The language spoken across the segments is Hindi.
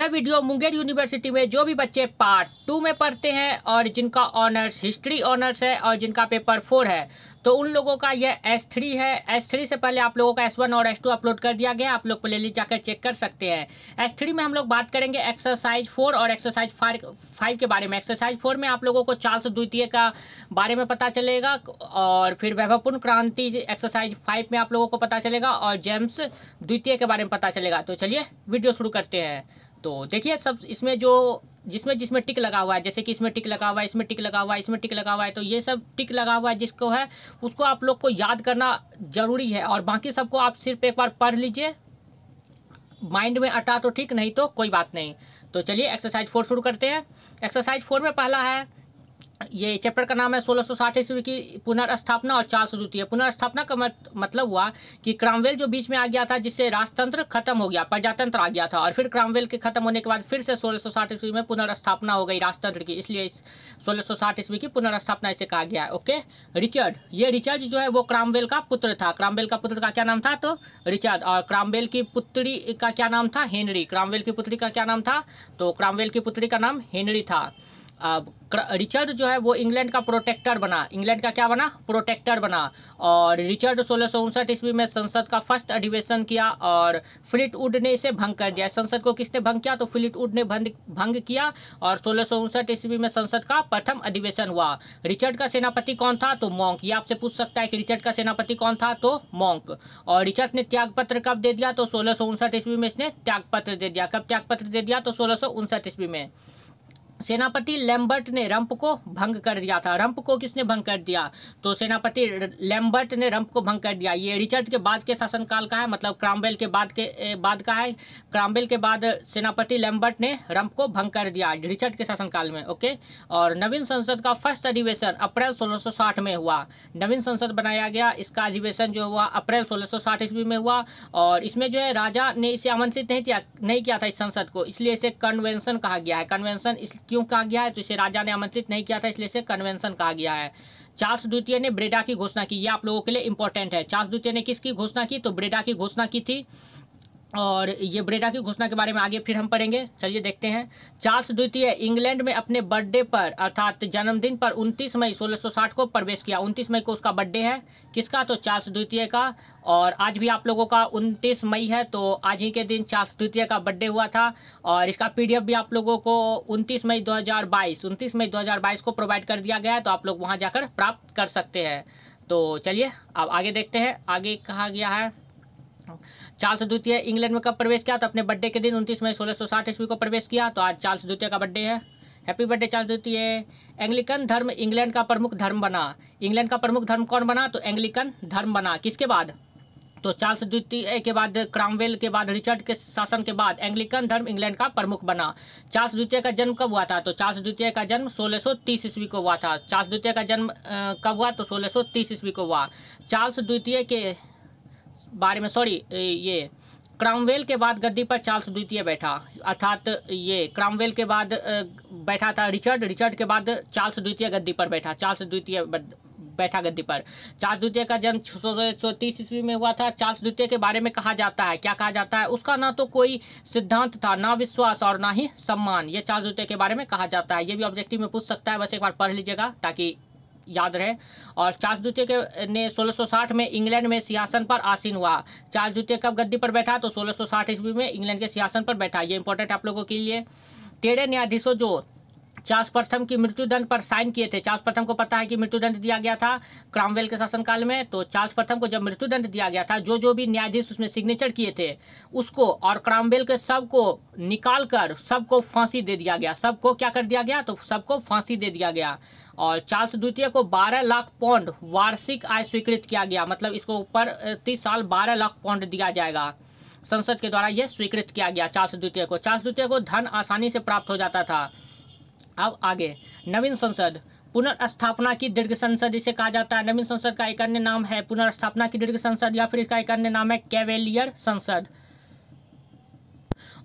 यह वीडियो मुंगेर यूनिवर्सिटी में जो भी बच्चे पार्ट टू में पढ़ते हैं और जिनका ऑनर्स हिस्ट्री ऑनर्स है और जिनका पेपर फोर है तो उन लोगों का यह एस थ्री है। एस थ्री से पहले आप लोगों का एस वन और एस टू अपलोड कर दिया गया। आप लोग प्ले लिस्ट जाकर चेक कर सकते हैं। एस थ्री में हम लोग बात करेंगे एक्सरसाइज फोर और एक्सरसाइज फाइव के बारे में। एक्सरसाइज फोर में आप लोगों को चार्ल्स द्वितीय का बारे में पता चलेगा और फिर वैभवपूर्ण क्रांति एक्सरसाइज फाइव में आप लोगों को पता चलेगा और जेम्स द्वितीय के बारे में पता चलेगा। तो चलिए वीडियो शुरू करते हैं। तो देखिए सब इसमें जो, जिसमें जिसमें टिक लगा हुआ है, जैसे कि इसमें टिक लगा हुआ है, इसमें टिक लगा हुआ है, इसमें टिक लगा हुआ है तो ये सब टिक लगा हुआ है जिसको है, उसको आप लोग को याद करना ज़रूरी है। और बाकी सबको आप सिर्फ़ एक बार पढ़ लीजिए। माइंड में अटा तो ठीक, नहीं तो कोई बात नहीं। तो चलिए, एक्सरसाइज फोर शुरू करते हैं। एक्सरसाइज फोर में पहला है ये चैप्टर का नाम है सोलह सौ साठ ईस्वी की पुनर्स्थापना और चार सौ द्वितीय। पुनर्स्थापना का मतलब हुआ कि क्रामवेल जो बीच में आ गया था, जिससे राजतंत्र खत्म हो गया, प्रजातंत्र आ गया था, और फिर क्रामवेल के खत्म होने के बाद फिर से सोलह सौ साठ ईस्वी में पुनर्स्थापना हो गई राजतंत्र की, इसलिए सोलह सौ साठ ईस्वी की पुनर्स्थापना इसे कहा गया है ओके? रिचर्ड, ये रिचर्ड जो है वो क्रामवेल का पुत्र था। क्रामवेल का पुत्र का क्या नाम था तो? रिचर्ड, और क्रामवेल की पुत्री का क्या नाम था? हेनरी। क्रामवेल की पुत्री का क्या नाम था? तो क्रामवेल की पुत्री का नाम हेनरी था। रिचर्ड जो है वो इंग्लैंड का प्रोटेक्टर बना। इंग्लैंड का क्या बना? प्रोटेक्टर बना। और रिचर्ड सोलह सौ उनसठ ईस्वी में संसद का फ़र्स्ट अधिवेशन किया और फिलिट वुड ने इसे भंग कर दिया। संसद को किसने भंग किया? तो फिलिट वुड ने भंग भंग किया और सोलह सौ उनसठ ईस्वी में संसद का प्रथम अधिवेशन हुआ। रिचर्ड का सेनापति कौन था? तो मॉन्क ये आपसे पूछ सकता है कि रिचर्ड का सेनापति कौन था? तो मॉन्क और रिचर्ड ने त्यागपत्र कब दे दिया? तो सोलह सौ उनसठ ईस्वी में इसने त्यागपत्र दे दिया। कब त्यागपत्र दे दिया? तो सोलह सौ उनसठ ईस्वी में। सेनापति लैम्बर्ट ने रंप को भंग कर दिया था। रंप को किसने भंग कर दिया? तो सेनापति लैम्बर्ट ने रंप को भंग कर दिया। ये रिचर्ड के बाद के शासनकाल का है मतलब क्रामबेल के बाद के बाद का है। क्रामबेल के बाद सेनापति लैम्बर्ट ने रंप को भंग कर दिया रिचर्ड के शासनकाल में, ओके? और नवीन संसद का फ़र्स्ट अधिवेशन अप्रैल सोलह में हुआ। नवीन संसद बनाया गया, इसका अधिवेशन जो हुआ अप्रैल सोलह ईस्वी में हुआ। और इसमें जो है राजा ने इसे आमंत्रित नहीं किया नहीं किया था इस संसद को, इसलिए इसे कन्वेंशन कहा गया है। कन्वेंशन इस क्यों कहा गया है? तो इसे राजा ने आमंत्रित नहीं किया था, इसलिए इसे कन्वेंशन कहा गया है। चार्ल्स द्वितीय ने ब्रेडा की घोषणा की, ये आप लोगों के लिए इंपॉर्टेंट है। चार्ल्स द्वितीय ने किसकी घोषणा की? तो ब्रेडा की घोषणा की थी। और ये ब्रेडा की घोषणा के बारे में आगे फिर हम पढ़ेंगे। चलिए देखते हैं। चार्ल्स द्वितीय इंग्लैंड में अपने बर्थडे पर, अर्थात जन्मदिन पर 29 मई 1660 को प्रवेश किया। 29 मई को उसका बर्थडे है। किसका? तो चार्ल्स द्वितीय का। और आज भी आप लोगों का 29 मई है तो आज ही के दिन चार्ल्स द्वितीय का बर्थडे हुआ था। और इसका पीडीएफ भी आप लोगों को उनतीस मई दो हज़ार मई दो हज़ार बाईस को प्रोवाइड कर दिया गया है तो आप लोग वहाँ जाकर प्राप्त कर सकते हैं। तो चलिए, अब आगे देखते हैं। आगे कहा गया है चार्ल्स द्वितीय इंग्लैंड में कब प्रवेश किया? तो अपने बर्थडे के दिन, उनतीस मई सोलह सौ साठ ईस्वी को प्रवेश किया। तो आज चार्ल्स द्वितीय का बर्थडे है। हैप्पी बर्थडे चार्ल्स द्वितीय। एंग्लिकन धर्म इंग्लैंड का प्रमुख धर्म बना। इंग्लैंड का प्रमुख धर्म कौन बना? तो एंग्लिकन धर्म बना। किसके बाद? तो चार्ल्स द्वितीय के बाद क्रामवेल के बाद रिचर्ड के शासन के बाद एंग्लिकन धर्म इंग्लैंड का प्रमुख बना। चार्ल्स द्वितीय का जन्म कब हुआ था? तो चार्ल्स द्वितीय का जन्म 1630 ईस्वी को हुआ था। चार्ल्स द्वितीय का जन्म कब हुआ? तो 1630 ईस्वी को हुआ। चार्ल्स द्वितीय के बारे में सॉरी ये क्रामवेल के बाद गद्दी पर चार्ल्स द्वितीय बैठा। अर्थात ये क्रामवेल के बाद बैठा था रिचर्ड रिचर्ड के बाद चार्ल्स द्वितीय गद्दी पर बैठा। चार्ल्स द्वितीय बैठा गद्दी पर। चार्ल्स द्वितीय का जन्म छः सौ तीस ईस्वी में हुआ था। चार्ल्स द्वितीय के बारे में कहा जाता है। क्या कहा जाता है? उसका ना तो कोई सिद्धांत था, ना विश्वास और ना ही सम्मान। ये चार्ल्स द्वितीय के बारे में कहा जाता है। ये भी ऑब्जेक्टिव में पूछ सकता है। बस एक बार पढ़ लीजिएगा ताकि याद रहे। और चार्ल्स द्वितीय के, ने 1660 में इंग्लैंड में सिंहासन पर आसीन हुआ। चार्ल्स द्वितीय कब गद्दी पर बैठा तो 1660 ईस्वी में इंग्लैंड के सिंहासन पर बैठा। ये इंपॉर्टेंट आप लोगों के लिए। तेरह न्यायाधीशों जो चार्ल्स प्रथम की मृत्युदंड पर साइन किए थे, चार्ल्स प्रथम को पता है कि मृत्युदंड दिया गया था क्रामवेल के शासनकाल में तो चार्ल्स प्रथम को जब मृत्युदंड दिया गया था, जो जो भी न्यायाधीश उसमें सिग्नेचर किए थे, उसको और क्रामवेल के सबको निकाल कर सबको फांसी दे दिया गया। सबको क्या कर दिया गया? तो सबको फांसी दे दिया गया। और चार्ल्स द्वितीय को 12 लाख पौंड वार्षिक आय स्वीकृत किया गया। मतलब इसको ऊपर तीस साल 12 लाख पौंड दिया जाएगा। संसद के द्वारा यह स्वीकृत किया गया चार्ल्स द्वितीय को। चार्ल्स द्वितीय को धन आसानी से प्राप्त हो जाता था। अब आगे, नवीन संसद, पुनर्स्थापना की दीर्घ संसद इसे कहा जाता है। नवीन संसद का एक अन्य नाम है पुनर्स्थापना की दीर्घ संसद या फिर इसका एक अन्य नाम है कैवेलियर संसद।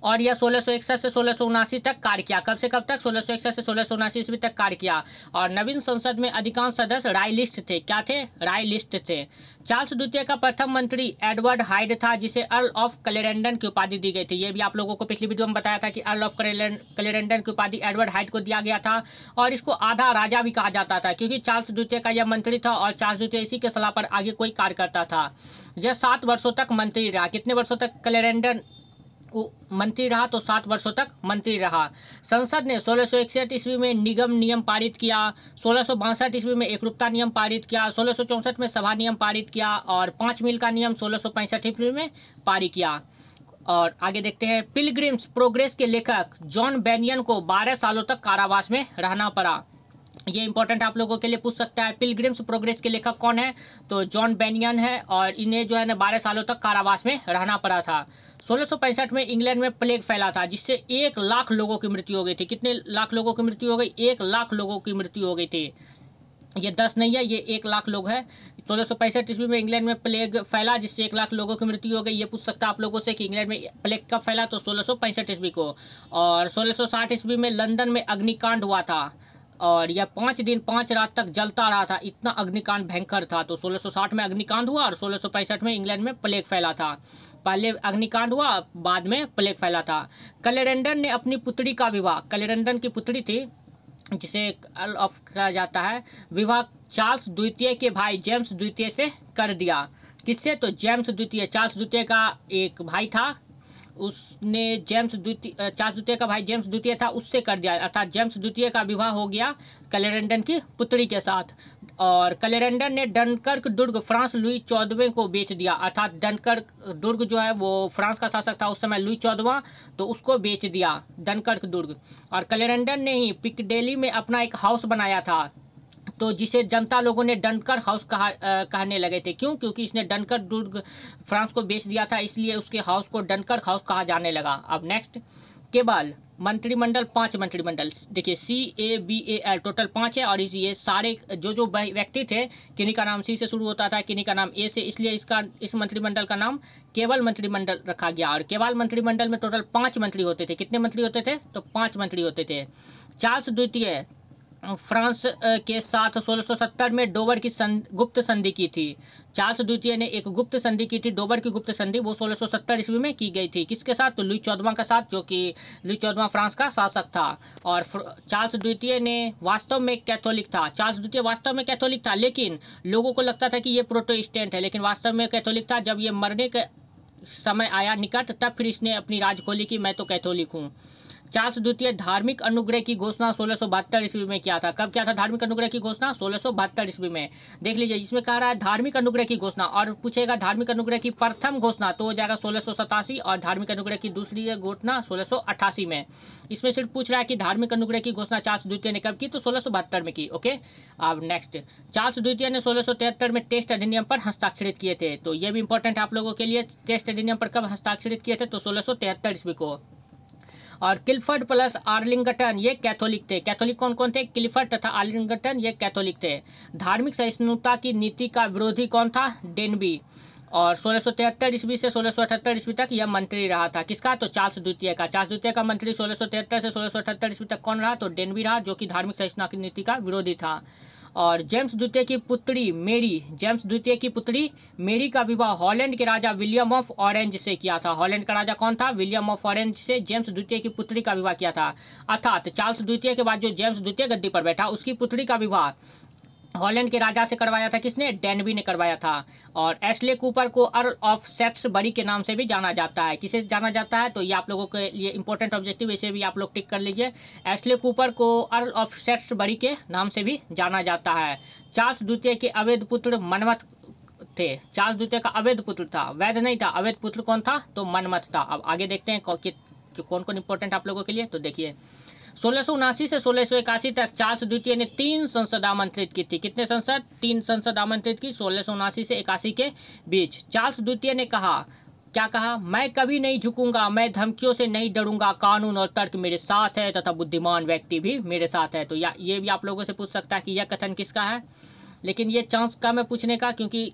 और यह सोलह सौ सोलह तक कार्य किया। कब से कब तक? सोलह सौ सोलह ईस्वी तक कार्य किया। और नवीन संसद में अधिकांश सदस्य राय लिस्ट थे। क्या थे? राय लिस्ट थे। चार्ल्स द्वितीय का प्रथम मंत्री एडवर्ड हाइड था, जिसे अर्ल ऑफ़ कलेरेंडन की उपाधि दी गई थी। ये भी आप लोगों को पिछली वीडियो में बताया था कि अर्ल ऑफ़ कलेरेंडन की उपाधि एडवर्ड हाइड को दिया गया था और इसको आधा राजा भी कहा जाता था, क्योंकि चार्ल्स द्वितीय का यह मंत्री था और चार्ल्स द्वितीय इसी के सलाह पर आगे कोई कार्य करता था। यह सात वर्षों तक मंत्री रहा। कितने वर्षों तक कलेरेंडन मंत्री रहा तो सात वर्षों तक मंत्री रहा। संसद ने सोलह सौ इकसठ ईस्वी में निगम नियम पारित किया, सोलह सौ बासठ ईस्वी में एकरूपता नियम पारित किया, सोलह सौ चौंसठ में सभा नियम पारित किया और पाँच मील का नियम सोलह सौ पैंसठ ईस्वी में पारित किया। और आगे देखते हैं, पिलग्रिम्स प्रोग्रेस के लेखक जॉन बैनियन को बारह सालों तक कारावास में रहना पड़ा। ये इंपॉर्टेंट आप लोगों के लिए पूछ सकता है पिलग्रिम्स प्रोग्रेस के लेखक कौन है? तो जॉन बेनियन है और इन्हें जो है ना बारह सालों तक कारावास में रहना पड़ा था। सोलह में इंग्लैंड में प्लेग फैला था, जिससे एक लाख लोगों की मृत्यु हो गई थी। कितने लाख लोगों की मृत्यु हो गई? एक लाख लोगों की मृत्यु हो गई थी। ये दस नहीं है, ये एक लाख लोग है। सोलह सौ पैंसठ ईस्वी में इंग्लैंड में प्लेग फैला, जिससे एक लाख लोगों की मृत्यु हो गई। ये पूछ सकता है आप लोगों से कि इंग्लैंड में प्लेग कब फैला? तो सोलह सौ पैंसठ ईस्वी को। और सोलह सौ साठ ईस्वी में लंदन में अग्निकांड हुआ था। और यह पाँच दिन, पाँच रात तक जलता रहा था। इतना अग्निकांड भयंकर था। तो 1660 में अग्निकांड हुआ और सोलह में इंग्लैंड में प्लेग फैला था। पहले अग्निकांड हुआ, बाद में प्लेग फैला था। कलेरेंडन ने अपनी पुत्री का विवाह, कलेरेंडन की पुत्री थी, जिसे ऑफ़ कहा जाता है, विवाह चार्ल्स द्वितीय के भाई जेम्स द्वितीय से कर दिया। किससे? तो जेम्स द्वितीय, चार्ल्स द्वितीय का एक भाई था उसने जेम्स द्वितीय चार्ल्स द्वितीय का भाई जेम्स द्वितीय था, उससे कर दिया। अर्थात जेम्स द्वितीय का विवाह हो गया कलेरेंडन की पुत्री के साथ। और कलेरेंडन ने डनकर्क दुर्ग, फ्रांस, लुई चौदहवें को बेच दिया। अर्थात डनकर्क दुर्ग जो है, वो फ्रांस का शासक था उस समय, लुई चौदवा तो उसको बेच दिया डनकर्क दुर्ग। और कलेरेंडन ने ही पिकडेली में अपना एक हाउस बनाया था। तो जिसे जनता लोगों ने डनकर हाउस कहा कहने लगे थे। क्यों? क्योंकि इसने डनकर दुर्ग, फ्रांस को बेच दिया था, इसलिए उसके हाउस को डनकर हाउस कहा जाने लगा। अब नेक्स्ट केवल मंत्रिमंडल, पाँच मंत्रिमंडल। देखिए C A B A L total पाँच है और इस, ये सारे, जो जो व्यक्ति थे, किन्हीं का नाम सी से शुरू होता था, किन्हीं का नाम ए से, इसलिए इसका, इस मंत्रिमंडल का नाम केवल मंत्रिमंडल रखा गया। और केवल मंत्रिमंडल में टोटल पाँच मंत्री होते थे। कितने मंत्री होते थे? तो पाँच मंत्री होते थे। चार्ल्स द्वितीय फ्रांस के साथ 1670 में डोबर की संध, गुप्त संधि की थी। चार्ल्स द्वितीय ने एक गुप्त संधि की थी। डोबर की गुप्त संधि वो 1670 ईस्वी में की गई थी। किसके साथ? लुई चौदवा के साथ जो कि लुई चौदवा फ्रांस का शासक था। और चार्ल्स द्वितीय ने वास्तव में कैथोलिक था। चार्ल्स द्वितीय वास्तव में कैथोलिक था लेकिन लोगों को लगता था कि ये प्रोटोस्टेंट है लेकिन वास्तव में कैथोलिक था। जब ये मरने के समय आया निकट तब फिर इसने अपनी राज खोली कि मैं तो कैथोलिक हूँ। चार्ल्स द्वितीय धार्मिक अनुग्रह की घोषणा सोलह ईस्वी में किया था। कब क्या था धार्मिक अनुग्रह की घोषणा? सोलह ईस्वी में। देख लीजिए, इसमें कह रहा है धार्मिक अनुग्रह की घोषणा और पूछेगा धार्मिक अनुग्रह की प्रथम घोषणा तो हो जाएगा सोलह और धार्मिक अनुग्रह की दूसरी घोषणा सोलह में। इसमें सिर्फ़ पूछ रहा है कि धार्मिक अनुग्रह की घोषणा चार्ल्स द्वितीय ने कब की? तो सोलह में की, ओके? अब नेक्स्ट चार्ल्स द्वितीय ने सोलह में टेस्ट अधिनियम पर हस्ताक्षरित किए थे। तो ये भी इंपॉर्टेंट आप लोगों के लिए, टेस्ट अधिनियम पर कब हस्ताक्षरित किए थे? तो सोलह ईस्वी को। और किल्फर्ड प्लस आर्लिंगटन, ये कैथोलिक थे। कैथोलिक कौन कौन थे? किल्फर्ड तथा आर्लिंगटन, ये कैथोलिक थे। धार्मिक सहिष्णुता की नीति का विरोधी कौन था? डेनबी। और सोलह सौ तिहत्तर ईस्वी से सोलह सौ अठहत्तर ईस्वी तक यह मंत्री रहा था। किसका? तो चार्ल्स द्वितीय का। चार्ल्स द्वितीय का मंत्री सोलह सौ तिहत्तर से सोलह सौ अठहत्तर ईस्वी तक कौन रहा? तो डेनबी रहा, जो कि धार्मिक सहिष्णुता की नीति का विरोधी था। और जेम्स द्वितीय की पुत्री मेरी, जेम्स द्वितीय की पुत्री मेरी का विवाह हॉलैंड के राजा विलियम ऑफ़ ऑरेंज से किया था। हॉलैंड का राजा कौन था? विलियम ऑफ़ ऑरेंज से जेम्स द्वितीय की पुत्री का विवाह किया था। अर्थात चार्ल्स द्वितीय के बाद जो जेम्स द्वितीय गद्दी पर बैठा, उसकी पुत्री का विवाह हॉलैंड के राजा से करवाया था किसने? डेनबी ने करवाया था। और एस्ले कूपर को अर्ल ऑफ़ सेट्स बरी के नाम से भी जाना जाता है। किसे जाना जाता है? तो ये आप लोगों के लिए इंपॉर्टेंट ऑब्जेक्टिव इसे भी आप लोग टिक कर लीजिए। एस्ले कूपर को अर्ल ऑफ़ सेट्स बरी के नाम से भी जाना जाता है। चार्ल्स द्वितीय के अवैध पुत्र मनमत थे। चार्ल्स द्वितीय का अवैध पुत्र था। वैध नहीं था। अवैध पुत्र कौन था? तो मनमत था। अब आगे देखते हैं कौन कौन इंपॉर्टेंट आप लोगों के लिए तो देखिए। सोलह से सोलह तक चार्ल्स द्वितीय ने तीन संसद आमंत्रित की थी। कितने संसद? तीन संसद आमंत्रित की सोलह से इक्यासी के बीच। चार्ल्स द्वितीय ने कहा, क्या कहा? मैं कभी नहीं झुकूँगा, मैं धमकियों से नहीं डरूँगा, कानून और तर्क मेरे साथ है तथा बुद्धिमान व्यक्ति भी मेरे साथ है। तो या, ये भी आप लोगों से पूछ सकता है कि यह कथन किसका है? लेकिन ये चांस कम है पूछने का, क्योंकि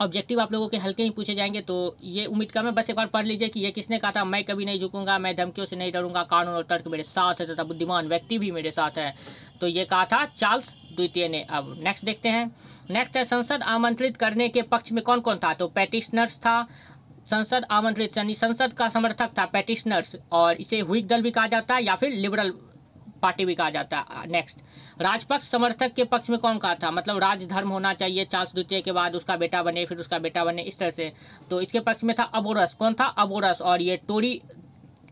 ऑब्जेक्टिव आप लोगों के हल्के ही पूछे जाएँगे तो ये उम्मीद कम है बस एक बार पढ़ लीजिए कि ये किसने कहा था, मैं कभी नहीं झुकूँगा, मैं धमकियों से नहीं डरूँगा, कानून और तर्क मेरे साथ है तथा बुद्धिमान व्यक्ति भी मेरे साथ है। तो ये कहा था चार्ल्स द्वितीय ने। अब नेक्स्ट देखते हैं। नेक्स्ट है, संसद आमंत्रित करने के पक्ष में कौन कौन था? तो पैटिशनर्स था, संसद आमंत्रित, यानी संसद का समर्थक था पेटिशनर्स और इसे हुई दल भी कहा जाता है या फिर लिबरल पार्टी भी कहा जाता है। नेक्स्ट राजपक्ष समर्थक के पक्ष में कौन कहा था? मतलब राजधर्म होना चाहिए, चार्ल्स द्वितीय के बाद उसका बेटा बने, फिर उसका बेटा बने, इस तरह से। तो इसके पक्ष में था अबोरस। कौन था? अबोरस। और ये टोरी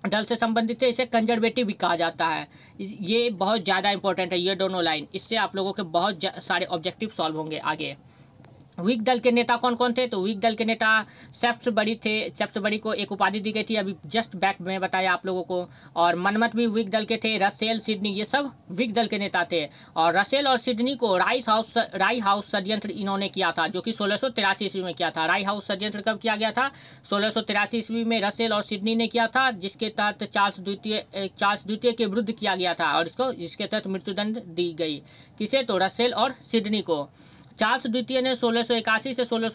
दल से संबंधित है, इसे कंजर्वेटिव भी कहा जाता है। ये बहुत ज़्यादा इंपॉर्टेंट है, ये दोनों लाइन इससे आप लोगों के बहुत सारे ऑब्जेक्टिव सॉल्व होंगे आगे। वीक दल के नेता कौन कौन थे? तो वीक दल के नेता सेफ्ट बड़ी थे। सेफ्ट बड़ी को एक उपाधि दी गई थी। अभी जस्ट बैक में बताया आप लोगों को। और मनमत भी वीक दल के थे। रसेल सिडनी ये सब वीक दल के नेता थे। और रसेल और सिडनी को राइस हाउस राई हाउस षड्यंत्र इन्होंने किया था, जो कि सोलह सौ ईस्वी में किया था। राई हाउस षड्यंत्र कब किया गया था? सोलह सौ ईस्वी में रसेल और सिडनी ने किया था, जिसके तहत चार्ल्स द्वितीय चार्ल्स द्वितीय के विरुद्ध किया गया था और इसको, जिसके तहत मृत्युदंड दी गई। किसे? तो रसेल और सिडनी को। चार्ल्स द्वितीय ने सोलह से सोलह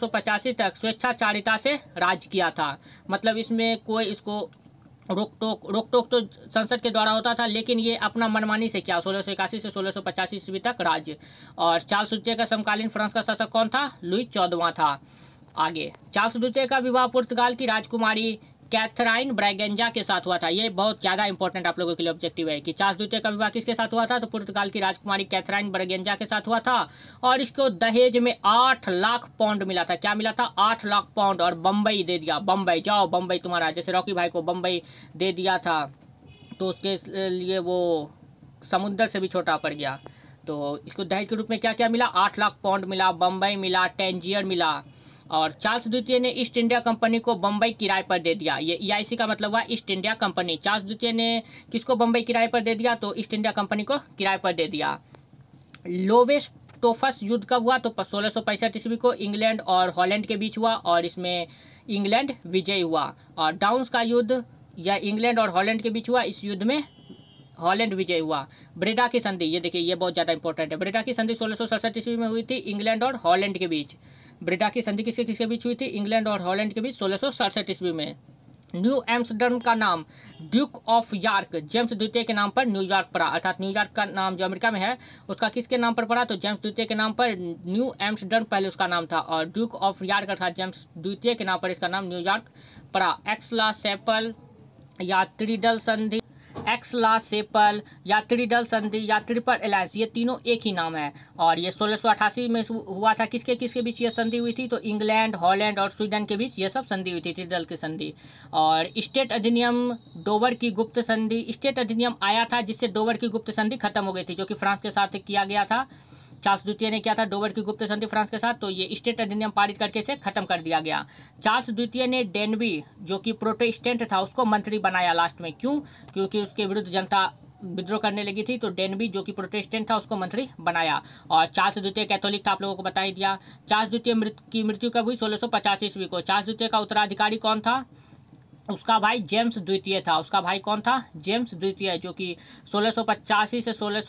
तक स्वेच्छाचारिता से राज किया था। मतलब इसमें कोई इसको रोक टोक रोक टोक तो संसद के द्वारा होता था, लेकिन ये अपना मनमानी से किया, सोलह सौ इक्यासी से सोलह सौ पचासी ईस्वी तक राज्य और चार्ल्स द्वितीय का समकालीन फ्रांस का शासक कौन था? लुई चौदवा था। आगे, चार्ल्स द्वितीय का विवाह पुर्तगाल की राजकुमारी कैथराइन ब्रैगेंजा के साथ हुआ था। ये बहुत ज़्यादा इंपॉर्टेंट आप लोगों के लिए ऑब्जेक्टिव है कि चार्ल्स द्वितीय का विवाह किसके साथ हुआ था? तो पुर्तगाल की राजकुमारी कैथराइन ब्रैगेंजा के साथ हुआ था और इसको दहेज में आठ लाख पाउंड मिला था। क्या मिला था? आठ लाख पाउंड और बम्बई दे दिया। बम्बई जाओ बम्बई तुम्हारा। जैसे रॉकी भाई को बम्बई दे दिया था तो उसके लिए वो समुद्र से भी छोटा पड़ गया। तो इसको दहेज के रूप में क्या क्या मिला? आठ लाख पाउंड मिला बम्बई मिला, टेंजियर मिला। और चार्ल्स द्वितीय ने ईस्ट इंडिया कंपनी को बम्बई किराए पर दे दिया। ये ईआईसी का मतलब हुआ ईस्ट इंडिया कंपनी। चार्ल्स द्वितीय ने किसको बम्बई किराए पर दे दिया? तो ईस्ट इंडिया कंपनी को किराए पर दे दिया। लोवेस्ट टोफस युद्ध कब हुआ? तो सोलह सौ पैंसठ ईस्वी को इंग्लैंड और हॉलैंड के बीच हुआ और इसमें इंग्लैंड विजय हुआ। और डाउन्स का युद्ध या इंग्लैंड और हॉलैंड के बीच हुआ, इस युद्ध में हॉलैंड विजय हुआ। ब्रेडा की संधि, ये देखिए, ये बहुत ज़्यादा इंपॉर्टेंट है। ब्रेडा की संधि सोलह सौ ईस्वी में हुई थी इंग्लैंड और हॉलैंड के बीच। ब्रेडा की संधि किसके किसके बीच हुई थी? इंग्लैंड और हॉलैंड के बीच सोलह सौ सड़सठ ईस्वी में। न्यू एम्स्टर्डम का नाम ड्यूक ऑफ़ यार्क, जेम्स द्वितीय के नाम पर न्यूयॉर्क पड़ा। अर्थात न्यूयॉर्क का नाम जो अमेरिका में है, उसका किसके नाम पर पड़ा? तो जेम्स द्वितीय के नाम पर न्यू एम्स्टर्डम, पहले उसका नाम था। और ड्यूक ऑफ़ यार्क, अर्थात जेम्स द्वितीय के नाम पर इसका नाम न्यूयॉर्क पड़ा। एक्सला सेपल या त्रिडल संधि। एक्स, ला, सेपल या त्रिडल संधि या ट्रिपल एलायंस ये तीनों एक ही नाम है। और ये सोलह में हुआ था, किसके किसके बीच ये संधि हुई थी? तो इंग्लैंड, हॉलैंड और स्वीडन के बीच ये सब संधि हुई थी त्रिडल की संधि। और स्टेट अधिनियम, डोवर की गुप्त संधि, स्टेट अधिनियम आया था, जिससे डोवर की गुप्त संधि खत्म हो गई थी, जो कि फ्रांस के साथ किया गया था। चार्ल्स द्वितीय ने किया था डोवर की गुप्त संधि फ्रांस के साथ तो ये स्टेट अधिनियम पारित करके इसे खत्म कर दिया गया। चार्ल्स द्वितीय ने डेनबी, जो कि प्रोटेस्टेंट था, उसको मंत्री बनाया लास्ट में। क्यों? क्योंकि उसके विरुद्ध जनता विद्रोह करने लगी थी तो डेनबी, जो कि प्रोटेस्टेंट था, उसको मंत्री बनाया। और चार्ल्स द्वितीय कैथोलिक था, आप लोगों को बता ही दिया। चार्ल्स द्वितीय की मृत्यु कब हुई? सोलह ईस्वी को। चार्ल्स द्वितीय का उत्तराधिकारी कौन था? उसका भाई जेम्स द्वितीय था। उसका भाई कौन था? जेम्स द्वितीय, जो कि सोलह से सोलह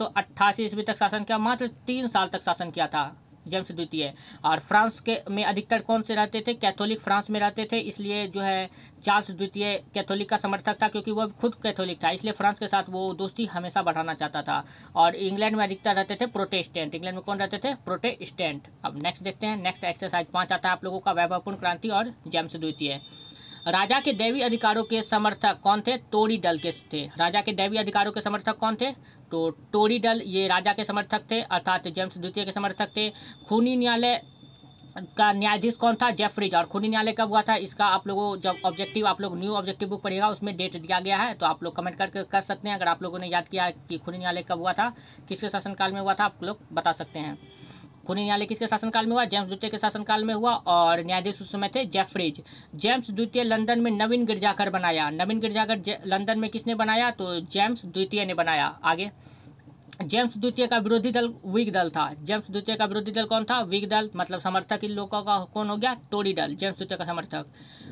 ईस्वी तक शासन किया, मात्र तीन साल तक शासन किया था जेम्स द्वितीय। और फ्रांस के में अधिकतर कौन से रहते थे? कैथोलिक फ्रांस में रहते थे, इसलिए जो है चार्ल्स द्वितीय कैथोलिक का समर्थक था, क्योंकि वह खुद कैथोलिक था, इसलिए फ्रांस के साथ वो दोस्ती हमेशा बढ़ाना चाहता था। और इंग्लैंड में अधिकतर रहते थे प्रोटेस्टेंट। इंग्लैंड में कौन रहते थे? प्रोटेस्टेंट। अब नेक्स्ट देखते हैं। नेक्स्ट एक्सरसाइज पाँच आता है आप लोगों का, वैभवपूर्ण क्रांति और जेम्स द्वितीय। राजा के दैवी अधिकारों के समर्थक कौन थे? टोरी दल के थे। राजा के दैवी अधिकारों के समर्थक कौन थे? तो टोरी दल ये राजा के समर्थक थे, अर्थात जेम्स द्वितीय के समर्थक थे। खूनी न्यायालय का न्यायाधीश कौन था? जेफरीज। और खूनी न्यायालय कब हुआ था? इसका आप लोगों जब ऑब्जेक्टिव आप लोग न्यू ऑब्जेक्टिव बुक पढ़ेगा उसमें डेट दिया गया है तो आप लोग कमेंट करके कर सकते हैं। अगर आप लोगों ने याद किया कि खूनी न्यायालय कब हुआ था, किसके शासनकाल में हुआ था, आप लोग बता सकते हैं। खूनी न्यायालय किसके शासनकाल में हुआ? जेम्स द्वितीय के शासनकाल में हुआ और न्यायाधीश उस समय थे जेफरीज। जेम्स द्वितीय लंदन में नवीन गिरजाघर बनाया। नवीन गिरजाघर लंदन में किसने बनाया? तो जेम्स द्वितीय ने बनाया। आगे। जेम्स द्वितीय का विरोधी दल विग दल था। जेम्स द्वितीय का विरोधी दल कौन था? विग दल मतलब समर्थक इन लोगों का कौन हो गया? टोरी दल, जेम्स द्वितीय का समर्थक।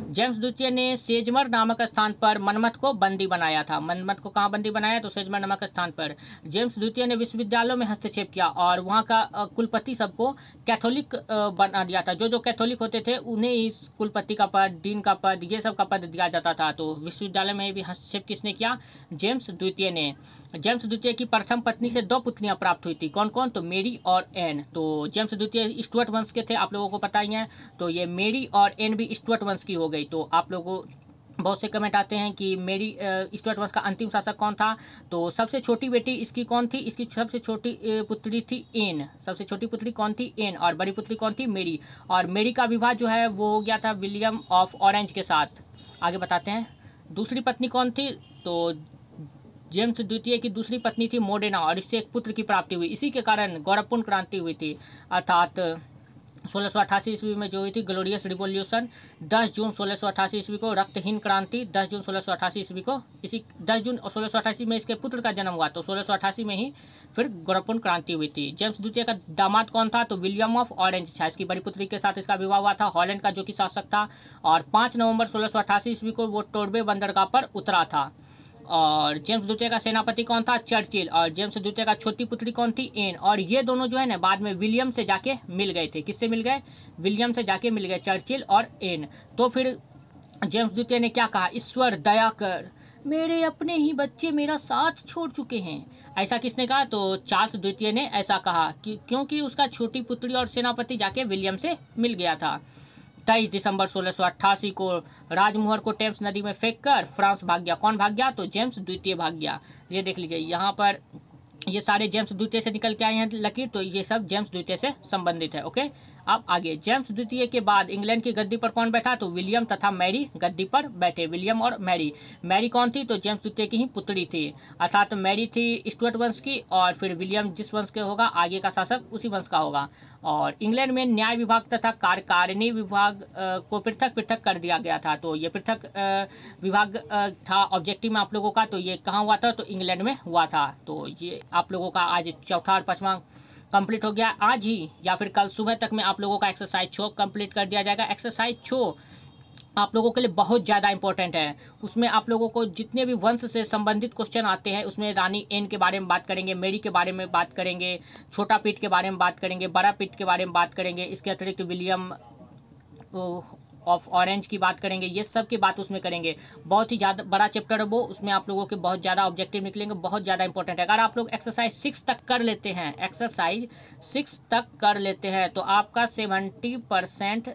जेम्स द्वितीय ने सेजमर नामक स्थान पर मनमत को बंदी बनाया था। मनमत को कहाँ बंदी बनाया? तो सेजमर नामक स्थान पर। जेम्स द्वितीय ने विश्वविद्यालयों में हस्तक्षेप किया और वहाँ का कुलपति सबको कैथोलिक बना दिया था। जो जो कैथोलिक होते थे, उन्हें इस कुलपति का पद, डीन का पद, ये सब का पद दिया जाता था। तो विश्वविद्यालय में भी हस्तक्षेप किसने किया? जेम्स द्वितीय ने। जेम्स द्वितीय की प्रथम पत्नी से दो पुत्रियाँ प्राप्त हुई थी। कौन कौन तो मेरी और एन तो जेम्स द्वितीय स्टुअर्ट वंश के थे, आप लोगों को पता ही है। तो ये मेरी और एन भी स्टुअर्ट वंश की हो गई। तो आप लोगों बहुत से कमेंट आते हैं कि मेरी स्टुअर्ट वंश का अंतिम शासक कौन था? तो सबसे छोटी बेटी इसकी कौन थी? इसकी सबसे छोटी पुत्री थी एन सबसे छोटी पुत्री कौन थी एन और बड़ी पुत्री कौन थी? मेरी। और मेरी का विवाह जो है, वो हो गया था विलियम ऑफ़ ऑरेंज के साथ। आगे बताते हैं। दूसरी पत्नी कौन थी? तो जेम्स द्वितीय की दूसरी पत्नी थी मोडेना और इससे एक पुत्र की प्राप्ति हुई। इसी के कारण गौरवपूर्ण क्रांति हुई थी, अर्थात सोलह सौ अठासी ईस्वी में जो हुई थी ग्लोरियस रिवोल्यूशन। 10 जून सोलह सौ अठासी ईस्वी को रक्तहीन क्रांति 10 जून सोलह सौ अठासी ईस्वी को इसी 10 जून सोलह सौ अठासी में इसके पुत्र का जन्म हुआ तो सोलह सौ अठासी में ही फिर गौरवपूर्ण क्रांति हुई थी। जेम्स द्वितीय का दामाद कौन था? तो विलियम ऑफ़ ऑरेंज था। इसकी बड़ी पुत्री के साथ इसका विवाह हुआ था, हॉलैंड का जो कि शासक था, और पाँच नवंबर सोलह सौ ईस्वी को वो टोरबे बंदरगाह पर उतरा था। और जेम्स द्वितीय का सेनापति कौन था? चर्चिल। और जेम्स द्वितीय का छोटी पुत्री कौन थी? एन। और ये दोनों जो है ना, बाद में विलियम से जाके मिल गए थे। किससे मिल गए? विलियम से जाके मिल गए चर्चिल और एन। तो फिर जेम्स द्वितीय ने क्या कहा? ईश्वर, दया कर। मेरे अपने ही बच्चे मेरा साथ छोड़ चुके हैं। ऐसा किसने कहा? तो चार्ल्स द्वितीय ने ऐसा कहा कि क्योंकि उसका छोटी पुत्री और सेनापति जाके विलियम से मिल गया था। तेईस दिसंबर सोलह को राजमोहर को टेम्स नदी में फेंक कर फ्रांस भाग गया। कौन भाग गया? तो जेम्स द्वितीय भाग गया। ये देख लीजिए, यहाँ पर ये सारे जेम्स द्वितीय से निकल के आए हैं, लकीर। तो ये सब जेम्स द्वितीय से संबंधित है, ओके? अब आगे, जेम्स द्वितीय के बाद इंग्लैंड की गद्दी पर कौन बैठा? तो विलियम तथा मैरी गद्दी पर बैठे विलियम और मैरी। मैरी कौन थी? तो जेम्स द्वितीय की ही पुत्री थी। अर्थात तो मैरी थी स्टुअर्ट वंश की और फिर विलियम जिस वंश के होगा, आगे का शासक उसी वंश का होगा। और इंग्लैंड में न्याय विभाग तथा कार्यकारिणी विभाग को पृथक पृथक कर दिया गया था। तो ये पृथक विभाग था ऑब्जेक्टिव में आप लोगों का। तो ये कहाँ हुआ था? तो इंग्लैंड में हुआ था। तो ये आप लोगों का आज चौथा और पाँचवा कंप्लीट हो गया आज ही, या फिर कल सुबह तक में आप लोगों का एक्सरसाइज छो कंप्लीट कर दिया जाएगा। एक्सरसाइज छो आप लोगों के लिए बहुत ज़्यादा इंपॉर्टेंट है। उसमें आप लोगों को जितने भी वंश से संबंधित क्वेश्चन आते हैं, उसमें रानी एन के बारे में बात करेंगे, मेरी के बारे में बात करेंगे, छोटा पीठ के बारे में बात करेंगे, बड़ा पीठ के बारे में बात करेंगे, इसके अतिरिक्त विलियम ऑफ़ ऑरेंज की बात करेंगे, ये सब की बात उसमें करेंगे। बहुत ही ज़्यादा, बड़ा चैप्टर है वो, उसमें आप लोगों के बहुत ज़्यादा ऑब्जेक्टिव निकलेंगे, बहुत ज़्यादा इंपॉर्टेंट है। अगर आप लोग एक्सरसाइज सिक्स तक कर लेते हैं एक्सरसाइज सिक्स तक कर लेते हैं तो आपका सेवेंटी परसेंट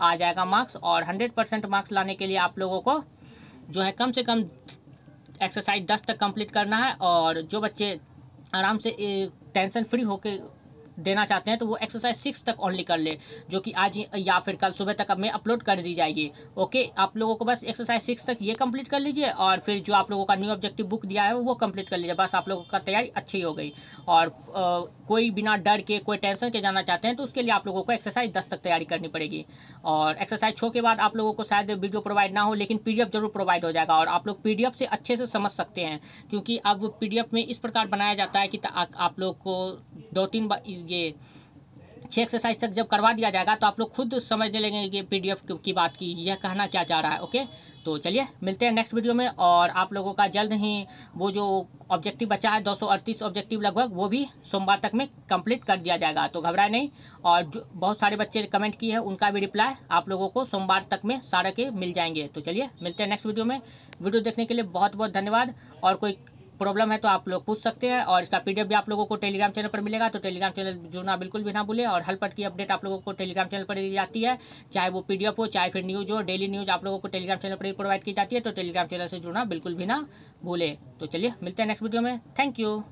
आ जाएगा मार्क्स और हंड्रेड परसेंट मार्क्स लाने के लिए आप लोगों को जो है कम से कम एक्सरसाइज दस तक कंप्लीट करना है और जो बच्चे आराम से टेंशन फ्री होकर देना चाहते हैं तो वो एक्सरसाइज सिक्स तक ओनली कर ले जो कि आज या फिर कल सुबह तक में अपलोड कर दी जाएगी। ओके आप लोगों को बस एक्सरसाइज सिक्स तक ये कंप्लीट कर लीजिए और फिर जो आप लोगों का न्यू ऑब्जेक्टिव बुक दिया है वो कंप्लीट कर लीजिए। बस आप लोगों का तैयारी अच्छी हो गई। और आ, कोई बिना डर के कोई टेंशन के जाना चाहते हैं तो उसके लिए आप लोगों को एक्सरसाइज दस तक तैयारी करनी पड़ेगी। और एक्सरसाइज छो के बाद आप लोगों को शायद वीडियो प्रोवाइड ना हो लेकिन पीडीएफ ज़रूर प्रोवाइड हो जाएगा और आप लोग पीडीएफ से अच्छे से समझ सकते हैं। क्योंकि अब पीडीएफ में इस प्रकार बनाया जाता है कि आप लोग को दो तीन बार ये छः एक्सरसाइज तक जब करवा दिया जाएगा तो आप लोग खुद समझने लगेंगे कि पीडीएफ की बात की, यह कहना क्या चाह रहा है ओके तो चलिए, मिलते हैं नेक्स्ट वीडियो में, और आप लोगों का जल्द ही वो जो ऑब्जेक्टिव बचा है, दो सौ अड़तीस ऑब्जेक्टिव लगभग, वो भी सोमवार तक में कंप्लीट कर दिया जाएगा तो घबराए नहीं। और जो, बहुत सारे बच्चे कमेंट किए हैं, उनका भी रिप्लाई आप लोगों को सोमवार तक में सारे के मिल जाएँगे। तो चलिए, मिलते हैं नेक्स्ट वीडियो में। वीडियो देखने के लिए बहुत बहुत धन्यवाद, और कोई प्रॉब्लम है तो आप लोग पूछ सकते हैं और इसका पीडीएफ भी आप लोगों को टेलीग्राम चैनल पर मिलेगा तो टेलीग्राम चैनल जुड़ना बिल्कुल भी ना भूले और हलपट की अपडेट आप लोगों को टेलीग्राम चैनल पर दी जाती है, चाहे वो पीडीएफ हो, चाहे फिर न्यूज़ हो, डेली न्यूज़ आप लोगों को टेलीग्राम चैनल पर प्रोवाइड की जाती है तो टेलीग्राम चैनल से जुड़ना बिल्कुल भी ना भूले। तो चलिए मिलते हैं नेक्स्ट वीडियो में। Thank you